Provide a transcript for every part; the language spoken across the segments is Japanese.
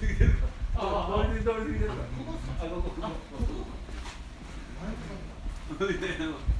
過ぎてるかあ通り過ぎてるかここっすかあここここあここここいやいやこ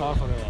car forever.